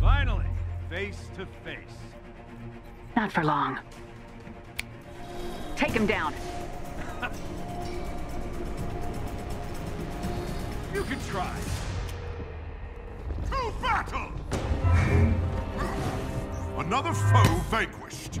Finally, face to face. Not for long. Take him down. You can try. To battle! Another foe vanquished.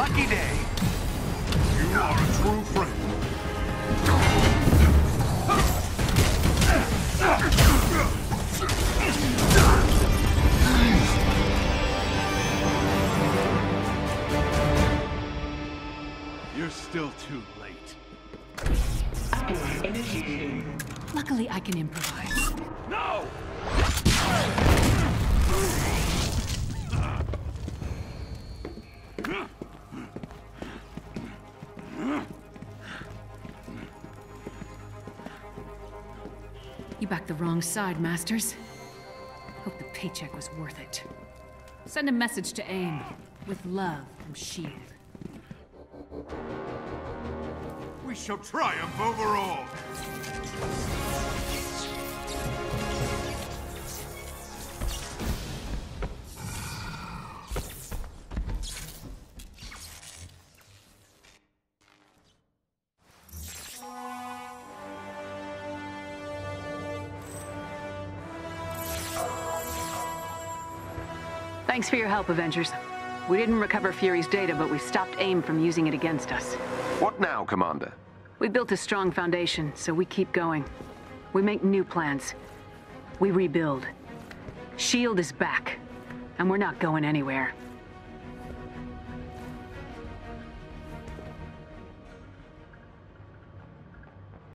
lucky day. You are a true friend. You're still too late. Luckily, I can improvise. No! Backed the wrong side, Masters. Hope the paycheck was worth it. Send a message to AIM. With love from S.H.I.E.L.D. We shall triumph over all. Thanks for your help, Avengers. We didn't recover Fury's data, but we stopped AIM from using it against us. What now, Commander? We built a strong foundation, so we keep going. We make new plans. We rebuild. S.H.I.E.L.D. is back, and we're not going anywhere.